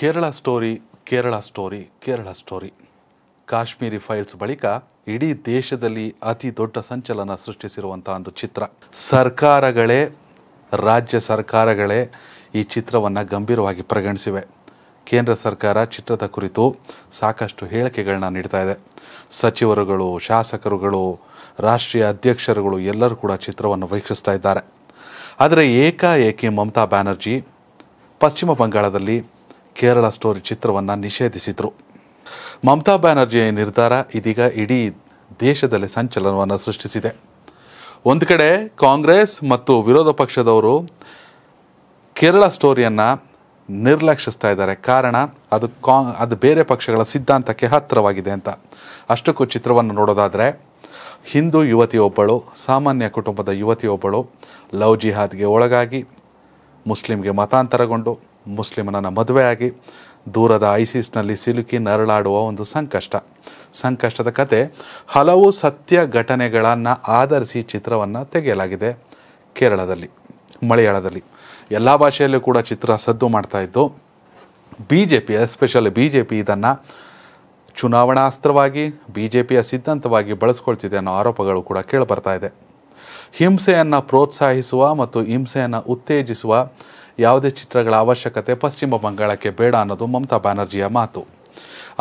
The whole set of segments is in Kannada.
Kerala story Kerala story Kerala story. Kashmiri files ಬಳಿಕ ಇಡೀ ದೇಶದಲ್ಲಿ ಅತಿ ದೊಡ್ಡ ಸಂಚಲನ ಸೃಷ್ಟಿಸಿರುವಂತಹ ಒಂದು ಚಿತ್ರ. ಸರ್ಕಾರಗಳೇ, ರಾಜ್ಯ ಸರ್ಕಾರಗಳೇ ಈ ಚಿತ್ರವನ್ನು ಗಂಭೀರವಾಗಿ ಪರಿಗಣಿಸಿವೆ ಕೇಂದ್ರ ಸರ್ಕಾರ ಚಿತ್ರದ ಕುರಿತು ಸಾಕಷ್ಟು ಹೇಳಿಕೆಗಳನ್ನ ನೀಡ್ತಾ ಇದೆ. ಸಚಿವರುಗಳು, ಶಾಸಕರುಗಳು, ರಾಷ್ಟ್ರೀಯ ಅಧ್ಯಕ್ಷರುಗಳು ಎಲ್ಲರೂ ಕೂಡ ಚಿತ್ರವನ್ನು ವೀಕ್ಷಿಸ್ತಾ ಇದ್ದಾರೆ. ಆದರೆ ಏಕಾಏಕಿ ಮಮತಾ ಬ್ಯಾನರ್ಜಿ ಪಶ್ಚಿಮ ಬಂಗಾಳದಲ್ಲಿ ಕೇರಳ ಸ್ಟೋರಿ ಚಿತ್ರವನ್ನು ನಿಷೇಧಿಸಿದರು. ಮಮತಾ ಬ್ಯಾನರ್ಜಿಯ ನಿರ್ಧಾರ ಇದೀಗ ಇಡೀ ದೇಶದಲ್ಲಿ ಸಂಚಲನವನ್ನು ಸೃಷ್ಟಿಸಿದೆ. ಒಂದು ಕಡೆ ಕಾಂಗ್ರೆಸ್ ಮತ್ತು ವಿರೋಧ ಪಕ್ಷದವರು ಕೇರಳ ಸ್ಟೋರಿಯನ್ನು ನಿರ್ಲಕ್ಷಿಸ್ತಾ ಇದ್ದಾರೆ. ಕಾರಣ ಅದು ಅದು ಬೇರೆ ಪಕ್ಷಗಳ ಸಿದ್ಧಾಂತಕ್ಕೆ ಹತ್ತಿರವಾಗಿದೆ ಅಂತ. ಅಷ್ಟಕ್ಕೂ ಚಿತ್ರವನ್ನು ನೋಡೋದಾದರೆ ಹಿಂದೂ ಯುವತಿಯೊಬ್ಬಳು ಸಾಮಾನ್ಯ ಕುಟುಂಬದ ಯುವತಿಯೊಬ್ಬಳು ಲವ್ ಜಿಹಾದ್ಗೆ ಒಳಗಾಗಿ ಮುಸ್ಲಿಮ್ಗೆ ಮತಾಂತರಗೊಂಡು ಮುಸ್ಲಿಮನನ್ನು ಮದುವೆಯಾಗಿ ದೂರದ ಐಸಿಸ್ನಲ್ಲಿ ಸಿಲುಕಿ ನರಳಾಡುವ ಒಂದು ಸಂಕಷ್ಟ. ಸಂಕಷ್ಟದ ಕತೆ, ಹಲವು ಸತ್ಯ ಘಟನೆಗಳನ್ನು ಆಧರಿಸಿ ಚಿತ್ರವನ್ನು ತೆಗೆಯಲಾಗಿದೆ ಕೇರಳದಲ್ಲಿ, ಮಲಯಾಳದಲ್ಲಿ. ಎಲ್ಲ ಭಾಷೆಯಲ್ಲೂ ಕೂಡ ಚಿತ್ರ ಸದ್ದು ಮಾಡ್ತಾ ಇದ್ದು B J P especially B J P ಇದನ್ನು ಚುನಾವಣಾ ಅಸ್ತ್ರವಾಗಿ ಬಿ ಜೆ ಪಿಯ ಸಿದ್ಧಾಂತವಾಗಿ ಬಳಸ್ಕೊಳ್ತಿದೆ ಅನ್ನೋ ಆರೋಪಗಳು ಕೂಡ ಕೇಳಿಬರ್ತಾ ಇದೆ. ಹಿಂಸೆಯನ್ನು ಪ್ರೋತ್ಸಾಹಿಸುವ ಮತ್ತು ಹಿಂಸೆಯನ್ನು ಉತ್ತೇಜಿಸುವ ಯಾವುದೇ ಚಿತ್ರಗಳ ಅವಶ್ಯಕತೆ ಪಶ್ಚಿಮ ಬಂಗಾಳಕ್ಕೆ ಬೇಡ ಅನ್ನೋದು ಮಮತಾ ಬ್ಯಾನರ್ಜಿಯ ಮಾತು.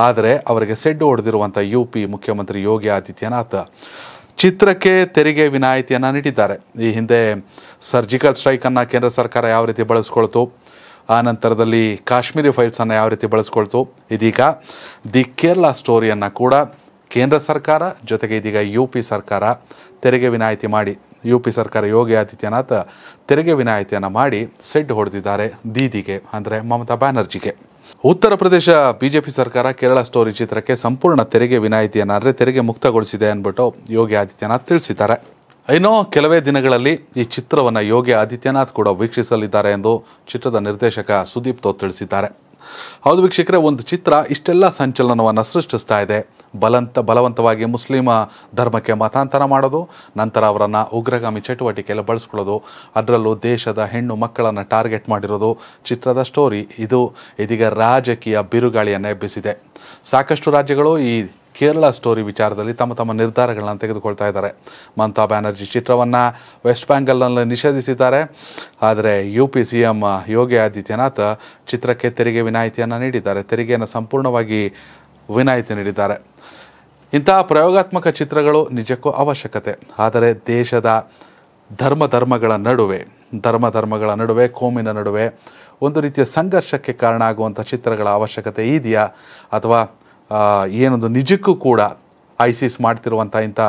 ಆದರೆ ಅವರಿಗೆ ಸೆಡ್ಡು ಹೊಡೆದಿರುವಂಥ ಯು ಪಿ ಮುಖ್ಯಮಂತ್ರಿ ಯೋಗಿ ಆದಿತ್ಯನಾಥ್ ಚಿತ್ರಕ್ಕೆ ತೆರಿಗೆ ವಿನಾಯಿತಿಯನ್ನು ನೀಡಿದ್ದಾರೆ. ಈ ಹಿಂದೆ ಸರ್ಜಿಕಲ್ ಸ್ಟ್ರೈಕನ್ನು ಕೇಂದ್ರ ಸರ್ಕಾರ ಯಾವ ರೀತಿ ಬಳಸ್ಕೊಳ್ತು, ಆ ನಂತರದಲ್ಲಿ ಕಾಶ್ಮೀರಿ ಫೈಲ್ಸನ್ನು ಯಾವ ರೀತಿ ಬಳಸ್ಕೊಳ್ತು, ಇದೀಗ ದಿ ಕೇರಳ ಸ್ಟೋರಿಯನ್ನು ಕೂಡ ಕೇಂದ್ರ ಸರ್ಕಾರ, ಜೊತೆಗೆ ಇದೀಗ ಯು ಪಿ ಸರ್ಕಾರ ತೆರಿಗೆ ವಿನಾಯಿತಿ ಮಾಡಿ ಯು ಪಿ ಸರ್ಕಾರ ಯೋಗಿ ಆದಿತ್ಯನಾಥ್ ತೆರಿಗೆ ವಿನಾಯಿತಿಯನ್ನು ಮಾಡಿ ಸೆಡ್ ಹೊಡೆದಿದ್ದಾರೆ ದೀದಿಗೆ, ಅಂದರೆ ಮಮತಾ ಬ್ಯಾನರ್ಜಿಗೆ. ಉತ್ತರ ಪ್ರದೇಶ ಬಿಜೆಪಿ ಸರ್ಕಾರ ಕೇರಳ ಸ್ಟೋರಿ ಚಿತ್ರಕ್ಕೆ ಸಂಪೂರ್ಣ ತೆರಿಗೆ ವಿನಾಯಿತಿಯನ್ನು, ಅಂದರೆ ತೆರಿಗೆ ಮುಕ್ತಗೊಳಿಸಿದೆ ಅಂದ್ಬಿಟ್ಟು ಯೋಗಿ ಆದಿತ್ಯನಾಥ್ ತಿಳಿಸಿದ್ದಾರೆ. ಇನ್ನೂ ಕೆಲವೇ ದಿನಗಳಲ್ಲಿ ಈ ಚಿತ್ರವನ್ನು ಯೋಗಿ ಆದಿತ್ಯನಾಥ್ ಕೂಡ ವೀಕ್ಷಿಸಲಿದ್ದಾರೆ ಎಂದು ಚಿತ್ರದ ನಿರ್ದೇಶಕ ಸುದೀಪ್ ತೋತ್ ತಿಳಿಸಿದ್ದಾರೆ. ಹೌದು ವೀಕ್ಷಕರೇ, ಒಂದು ಚಿತ್ರ ಇಷ್ಟೆಲ್ಲ ಸಂಚಲನವನ್ನು ಸೃಷ್ಟಿಸ್ತಾ ಇದೆ. ಬಲಂತ ಬಲವಂತವಾಗಿ ಮುಸ್ಲಿಮ ಧರ್ಮಕ್ಕೆ ಮತಾಂತರ ಮಾಡೋದು, ನಂತರ ಅವರನ್ನು ಉಗ್ರಗಾಮಿ ಚಟುವಟಿಕೆಯಲ್ಲಿ ಬಳಸ್ಕೊಳ್ಳೋದು, ಅದರಲ್ಲೂ ದೇಶದ ಹೆಣ್ಣು ಮಕ್ಕಳನ್ನು ಟಾರ್ಗೆಟ್ ಮಾಡಿರೋದು ಚಿತ್ರದ ಸ್ಟೋರಿ ಇದು. ಇದೀಗ ರಾಜಕೀಯ ಬಿರುಗಾಳಿಯನ್ನು ಎಬ್ಬಿಸಿದೆ. ಸಾಕಷ್ಟು ರಾಜ್ಯಗಳು ಈ ಕೇರಳ ಸ್ಟೋರಿ ವಿಚಾರದಲ್ಲಿ ತಮ್ಮ ತಮ್ಮ ನಿರ್ಧಾರಗಳನ್ನು ತೆಗೆದುಕೊಳ್ತಾ ಇದ್ದಾರೆ. ಮಮತಾ ಬ್ಯಾನರ್ಜಿ ಚಿತ್ರವನ್ನು ವೆಸ್ಟ್ ಬೆಂಗಾಲ್ನಲ್ಲಿ ನಿಷೇಧಿಸಿದ್ದಾರೆ. ಆದರೆ U P C M Yogi Adityanath ಚಿತ್ರಕ್ಕೆ ತೆರಿಗೆ ವಿನಾಯಿತಿಯನ್ನು ನೀಡಿದ್ದಾರೆ. ತೆರಿಗೆಯನ್ನು ಸಂಪೂರ್ಣವಾಗಿ ವಿನಾಯಿತಿ ನೀಡಿದ್ದಾರೆ. ಇಂತಹ ಪ್ರಯೋಗಾತ್ಮಕ ಚಿತ್ರಗಳು ನಿಜಕ್ಕೂ ಅವಶ್ಯಕತೆ. ಆದರೆ ದೇಶದ ಧರ್ಮ ಧರ್ಮಗಳ ನಡುವೆ, ಧರ್ಮ ಧರ್ಮಗಳ ನಡುವೆ, ಕೋಮಿನ ನಡುವೆ ಒಂದು ರೀತಿಯ ಸಂಘರ್ಷಕ್ಕೆ ಕಾರಣ ಆಗುವಂಥ ಚಿತ್ರಗಳ ಅವಶ್ಯಕತೆ ಇದೆಯಾ? ಅಥವಾ ಏನೊಂದು ನಿಜಕ್ಕೂ ಕೂಡ ಐಸಿಸ್ ಮಾಡ್ತಿರುವಂಥ ಇಂಥ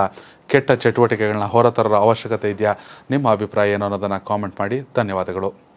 ಕೆಟ್ಟ ಚಟುವಟಿಕೆಗಳನ್ನ ಹೊರತರರ ಅವಶ್ಯಕತೆ ಇದೆಯಾ? ನಿಮ್ಮ ಅಭಿಪ್ರಾಯ ಏನು ಅನ್ನೋದನ್ನು ಕಾಮೆಂಟ್ ಮಾಡಿ. ಧನ್ಯವಾದಗಳು.